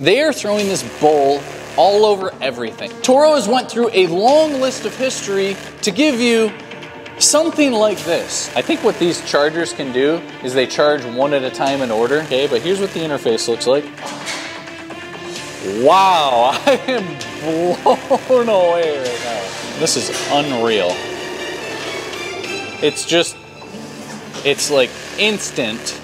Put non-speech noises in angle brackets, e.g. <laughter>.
They are throwing this bowl all over everything. Toro has went through a long list of history to give you something like this. I think what these chargers can do is they charge one at a time in order. Okay, but here's what the interface looks like. Wow, <laughs> I am blown away right now. This is unreal. It's just, it's like instant